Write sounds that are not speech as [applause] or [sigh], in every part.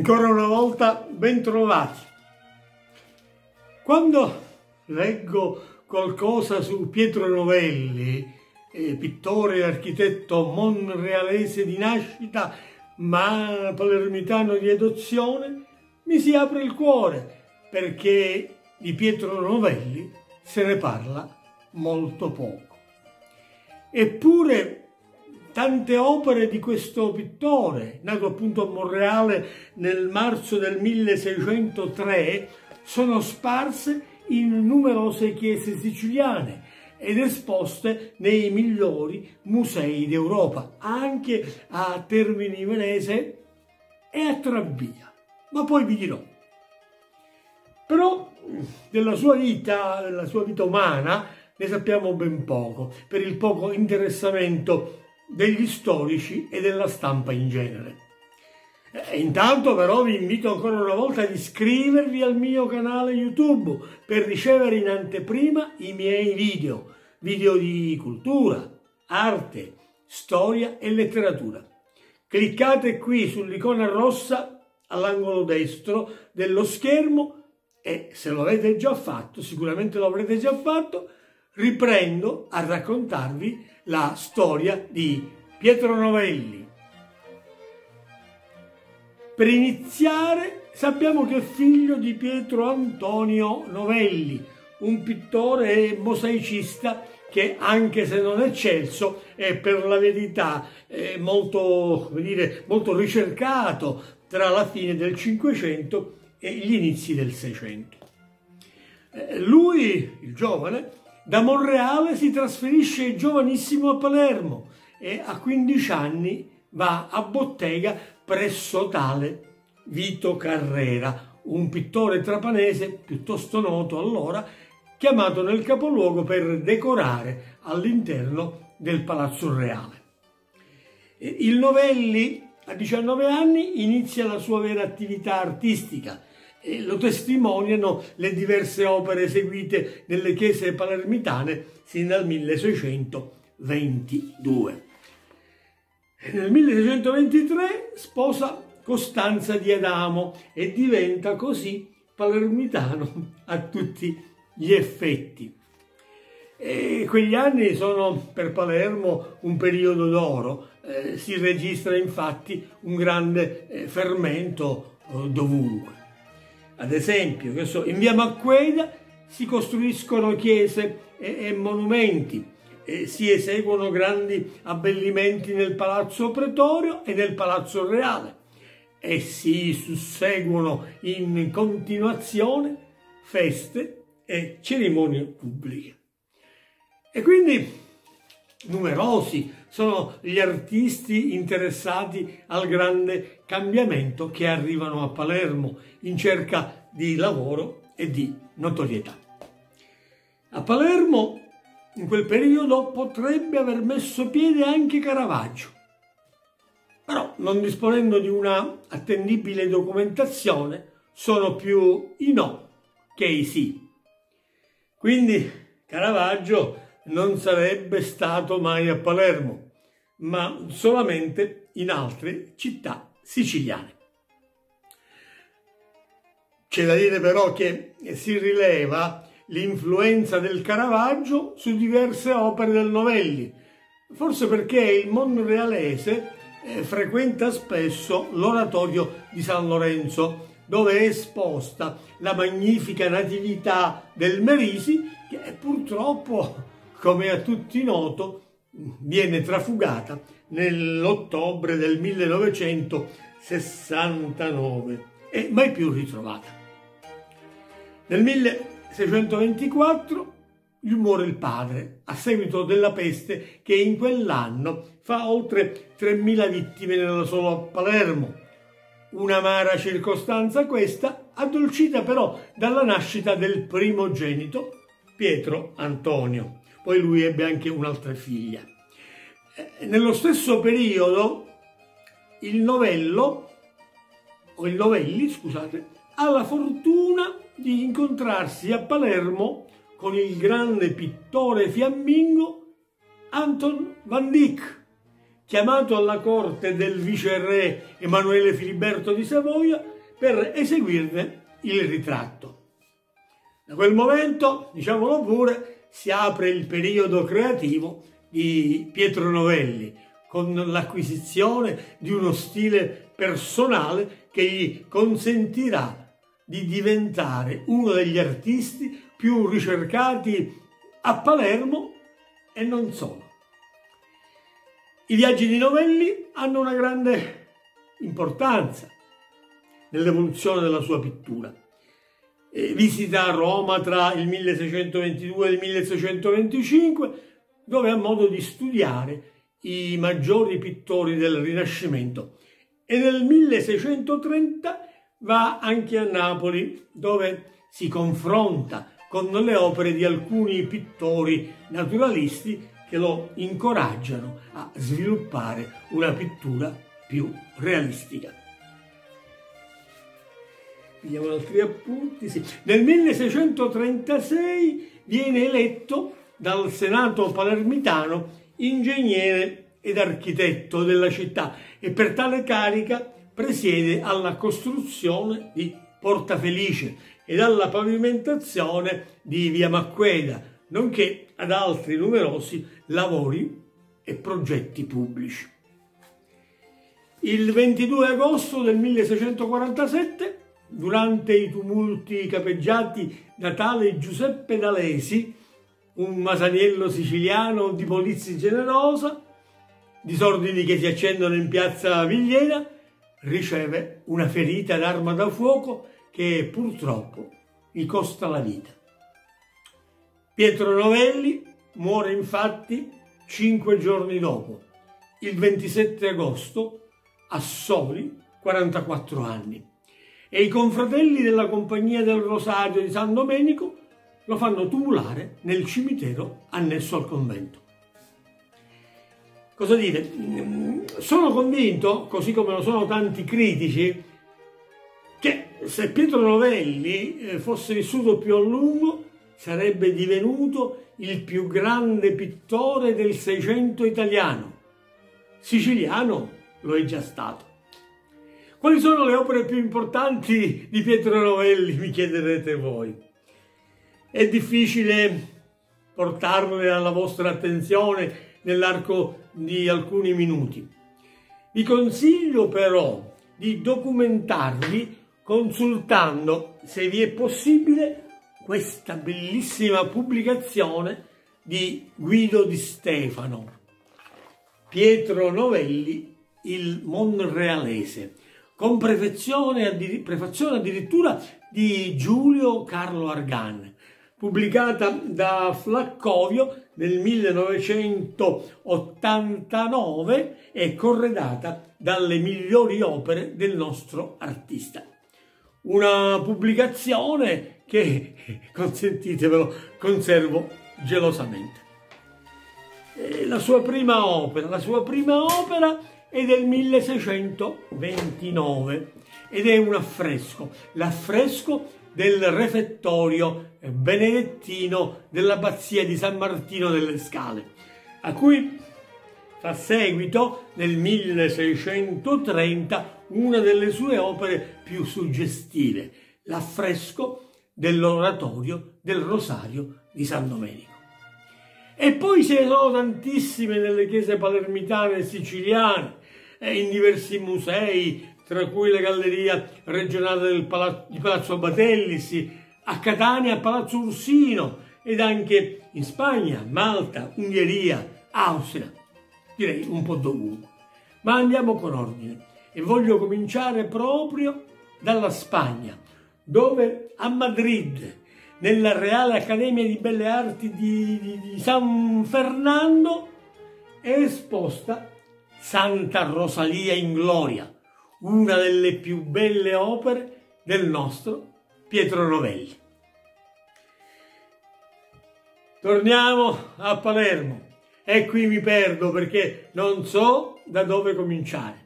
Ancora una volta ben trovati. Quando leggo qualcosa su Pietro Novelli, eh, pittore e architetto monrealese di nascita, ma palermitano di adozione, mi si apre il cuore perché di Pietro Novelli se ne parla molto poco. Eppure tante opere di questo pittore, nato appunto a Monreale nel marzo del 1603, sono sparse in numerose chiese siciliane ed esposte nei migliori musei d'Europa, anche a Termini Venese e a Trabia. Ma poi vi dirò. Però della sua vita, della sua vita umana, ne sappiamo ben poco, per il poco interessamento degli storici e della stampa in genere. E intanto però vi invito ancora una volta ad iscrivervi al mio canale YouTube per ricevere in anteprima i miei video, video di cultura, arte, storia e letteratura. Cliccate qui sull'icona rossa all'angolo destro dello schermo e se lo avete già fatto, sicuramente lo avrete già fatto, riprendo a raccontarvi la storia di Pietro Novelli. Per iniziare sappiamo che è figlio di Pietro Antonio Novelli, un pittore e mosaicista che anche se non eccelso è per la verità molto, dire, molto ricercato tra la fine del Cinquecento e gli inizi del Seicento. Eh, lui, il giovane, da Monreale si trasferisce giovanissimo a Palermo e a 15 anni va a bottega presso tale Vito Carrera, un pittore trapanese piuttosto noto allora, chiamato nel capoluogo per decorare all'interno del Palazzo Reale. Il Novelli a 19 anni inizia la sua vera attività artistica e lo testimoniano le diverse opere eseguite nelle chiese palermitane sin dal 1622. Nel 1623 sposa Costanza di Adamo e diventa così palermitano a tutti gli effetti. E quegli anni sono per Palermo un periodo d'oro, eh, si registra infatti un grande eh, fermento eh, dovunque. Ad esempio, so, in via Macqueda si costruiscono chiese e, e monumenti, e si eseguono grandi abbellimenti nel Palazzo Pretorio e nel Palazzo Reale e si susseguono in continuazione feste e cerimonie pubbliche. E quindi numerosi sono gli artisti interessati al grande cambiamento che arrivano a Palermo in cerca di lavoro e di notorietà. A Palermo in quel periodo potrebbe aver messo piede anche Caravaggio, però non disponendo di una attendibile documentazione sono più i no che i sì. Quindi Caravaggio non sarebbe stato mai a Palermo, ma solamente in altre città siciliane. C'è da dire però che si rileva l'influenza del Caravaggio su diverse opere del Novelli, forse perché il monrealese eh, frequenta spesso l'oratorio di San Lorenzo, dove è esposta la magnifica natività del Merisi, che purtroppo come a tutti noto, viene trafugata nell'ottobre del 1969 e mai più ritrovata. Nel 1624 gli muore il padre a seguito della peste che in quell'anno fa oltre 3.000 vittime nella sola Palermo. Un'amara circostanza questa, addolcita però dalla nascita del primogenito Pietro Antonio poi lui ebbe anche un'altra figlia. Eh, nello stesso periodo il novello, o il Novelli, scusate, ha la fortuna di incontrarsi a Palermo con il grande pittore fiammingo Anton van Dyck, chiamato alla corte del viceré Emanuele Filiberto di Savoia per eseguirne il ritratto. Da quel momento, diciamolo pure, si apre il periodo creativo di Pietro Novelli, con l'acquisizione di uno stile personale che gli consentirà di diventare uno degli artisti più ricercati a Palermo e non solo. I viaggi di Novelli hanno una grande importanza nell'evoluzione della sua pittura. E visita Roma tra il 1622 e il 1625, dove ha modo di studiare i maggiori pittori del Rinascimento e nel 1630 va anche a Napoli dove si confronta con le opere di alcuni pittori naturalisti che lo incoraggiano a sviluppare una pittura più realistica. Vediamo altri appunti. Sì. Nel 1636 viene eletto dal Senato palermitano ingegnere ed architetto della città e per tale carica presiede alla costruzione di Porta Felice ed alla pavimentazione di Via Macqueda, nonché ad altri numerosi lavori e progetti pubblici. Il 22 agosto del 1647, durante i tumulti capeggiati da tale Giuseppe D'Alesi, un masaniello siciliano di polizia generosa, disordini che si accendono in piazza Vigliena, riceve una ferita d'arma da fuoco che purtroppo gli costa la vita. Pietro Novelli muore infatti cinque giorni dopo, il 27 agosto, a soli 44 anni. E i confratelli della Compagnia del Rosario di San Domenico lo fanno tumulare nel cimitero annesso al convento. Cosa dire? Sono convinto, così come lo sono tanti critici, che se Pietro Novelli eh, fosse vissuto più a lungo sarebbe divenuto il più grande pittore del Seicento italiano. Siciliano lo è già stato. Quali sono le opere più importanti di Pietro Novelli, mi chiederete voi? È difficile portarle alla vostra attenzione nell'arco di alcuni minuti. Vi consiglio però di documentarvi consultando, se vi è possibile, questa bellissima pubblicazione di Guido Di Stefano, Pietro Novelli, il Monrealese, con prefazione addirittura di Giulio Carlo Argan pubblicata da Flaccovio nel 1989 e corredata dalle migliori opere del nostro artista. Una pubblicazione che, [laughs] consentitemelo, conservo gelosamente. La sua prima opera, la sua prima opera è del 1629 ed è un affresco, l'affresco del refettorio benedettino dell'abbazia di San Martino delle Scale, a cui fa seguito nel 1630 una delle sue opere più suggestive, l'affresco dell'oratorio del Rosario di San Domenico. E poi ce ne sono tantissime nelle chiese palermitane e siciliane, in diversi musei, tra cui la Galleria regionale Palazzo, di Palazzo Batellis, a Catania a Palazzo Ursino ed anche in Spagna, Malta, Ungheria, Austria, direi un po' dovunque. Ma andiamo con ordine e voglio cominciare proprio dalla Spagna, dove a Madrid, nella Reale Accademia di Belle Arti di, di, di San Fernando, è esposta Santa Rosalia in Gloria, una delle più belle opere del nostro Pietro Novelli. Torniamo a Palermo e qui mi perdo perché non so da dove cominciare.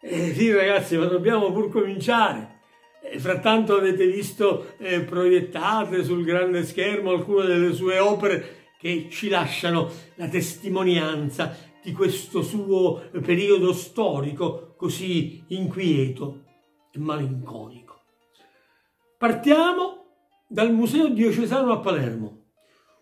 Eh, sì ragazzi, ma dobbiamo pur cominciare. E frattanto avete visto eh, proiettate sul grande schermo alcune delle sue opere che ci lasciano la testimonianza di questo suo periodo storico così inquieto e malinconico. Partiamo dal Museo Diocesano a Palermo,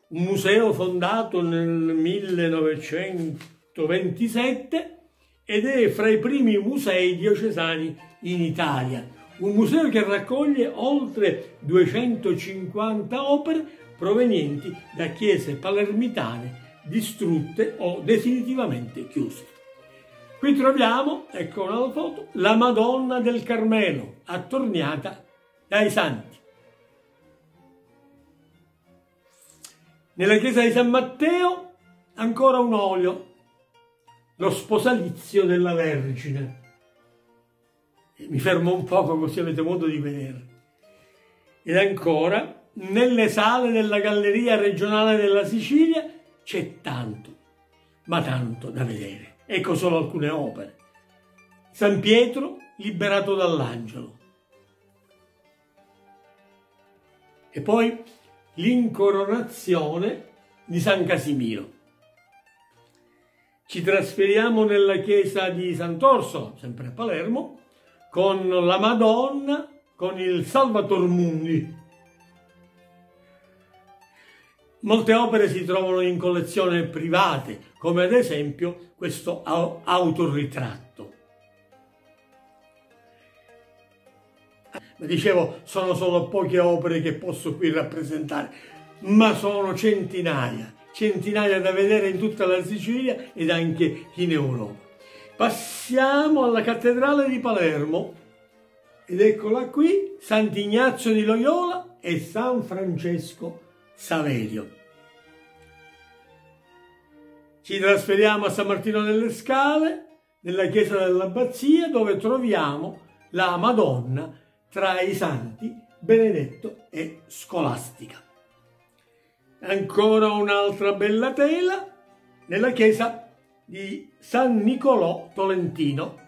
un museo fondato nel 1927 ed è fra i primi musei diocesani in Italia. Un museo che raccoglie oltre 250 opere provenienti da chiese palermitane distrutte o definitivamente chiuse. Qui troviamo, ecco una foto, la Madonna del Carmelo, attorniata dai santi. Nella chiesa di San Matteo ancora un olio, lo sposalizio della Vergine. Mi fermo un poco così avete modo di vedere. Ed ancora, nelle sale della Galleria regionale della Sicilia c'è tanto, ma tanto da vedere. Ecco solo alcune opere. San Pietro liberato dall'angelo. E poi l'incoronazione di San Casimiro. Ci trasferiamo nella chiesa di Sant'Orso, sempre a Palermo, con la Madonna, con il Salvator Mundi. Molte opere si trovano in collezioni private, come ad esempio questo autoritratto. Dicevo, sono solo poche opere che posso qui rappresentare, ma sono centinaia, centinaia da vedere in tutta la Sicilia ed anche in Europa. Passiamo alla cattedrale di Palermo ed eccola qui, Sant'Ignazio di Loyola e San Francesco Saverio. Ci trasferiamo a San Martino delle Scale, nella chiesa dell'abbazia, dove troviamo la Madonna tra i santi Benedetto e Scolastica. Ancora un'altra bella tela nella chiesa di San Nicolò Tolentino.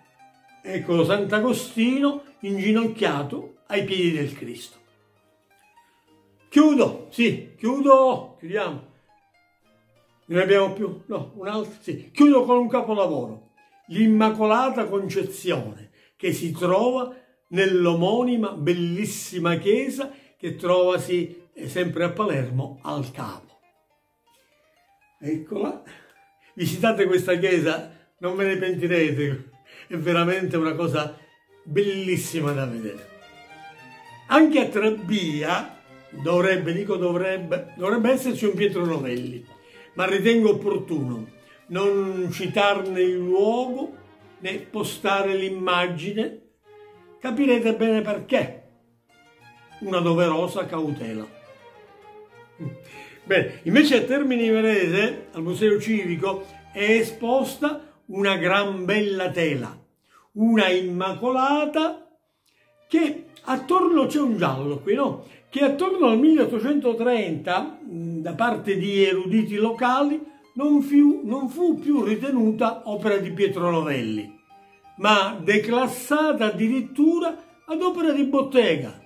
Ecco Sant'Agostino inginocchiato ai piedi del Cristo. Chiudo, sì, chiudo, chiudiamo. Non ne abbiamo più? No, un altro? Sì. Chiudo con un capolavoro. L'Immacolata Concezione, che si trova nell'omonima bellissima chiesa che trovasi eh, sempre a Palermo al capo. Eccola. Visitate questa chiesa, non ve ne pentirete, è veramente una cosa bellissima da vedere. Anche a Trabbia dovrebbe, dico dovrebbe, dovrebbe esserci un Pietro Novelli ma ritengo opportuno non citarne il luogo né postare l'immagine. Capirete bene perché. Una doverosa cautela. Bene, invece a Termini Imerese, al Museo Civico, è esposta una gran bella tela, una immacolata che attorno c'è un giallo qui, no? che attorno al 1830, da parte di eruditi locali, non fu, non fu più ritenuta opera di Pietro Novelli, ma declassata addirittura ad opera di bottega,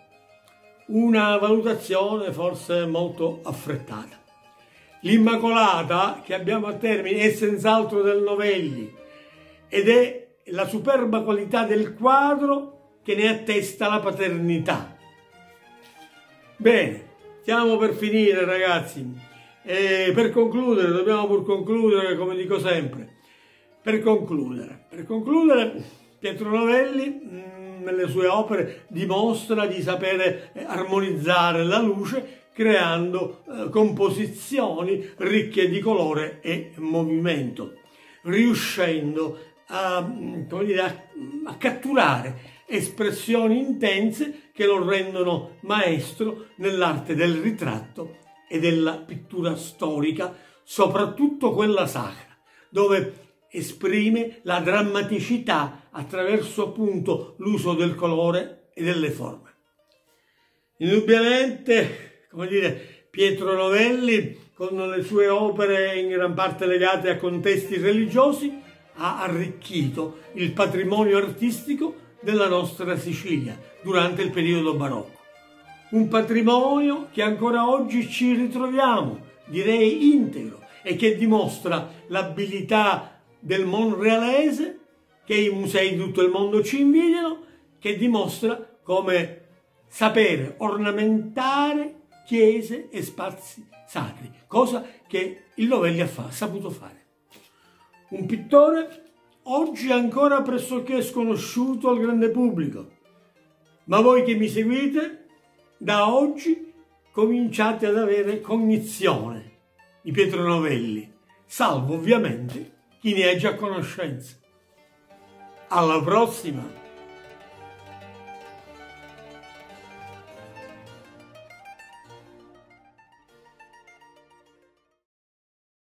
una valutazione forse molto affrettata. L'Immacolata che abbiamo a termine è senz'altro del Novelli ed è la superba qualità del quadro che ne attesta la paternità. Bene, stiamo per finire ragazzi. E per concludere, dobbiamo pur concludere come dico sempre. Per concludere, per concludere Pietro Novelli mm, nelle sue opere dimostra di sapere eh, armonizzare la luce creando eh, composizioni ricche di colore e movimento, riuscendo a, mm, dire, a, a catturare espressioni intense che lo rendono maestro nell'arte del ritratto e della pittura storica, soprattutto quella sacra, dove esprime la drammaticità attraverso appunto l'uso del colore e delle forme. Indubbiamente, come dire, Pietro Novelli, con le sue opere in gran parte legate a contesti religiosi, ha arricchito il patrimonio artistico della nostra Sicilia durante il periodo barocco. Un patrimonio che ancora oggi ci ritroviamo, direi integro, e che dimostra l'abilità del monrealese che i musei di tutto il mondo ci invidiano, che dimostra come sapere ornamentare chiese e spazi sacri, cosa che il Novelli ha saputo fare. Un pittore oggi ancora pressoché sconosciuto al grande pubblico, ma voi che mi seguite, da oggi cominciate ad avere cognizione di Pietro Novelli, salvo ovviamente chi ne ha già conoscenza. Alla prossima!